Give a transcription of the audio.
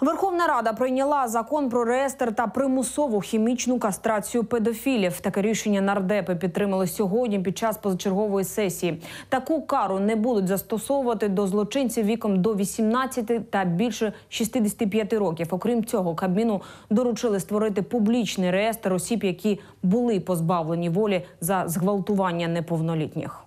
Верховна Рада прийняла закон про реєстр та примусову хімічну кастрацію педофілів. Таке рішення нардепи підтримали сьогодні під час позачергової сесії. Таку кару не будуть застосовувати до злочинців віком до 18 та більше 65 років. Окрім цього, Кабміну доручили створити публічний реєстр осіб, які були позбавлені волі за зґвалтування неповнолітніх.